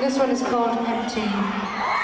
This one is called Empty.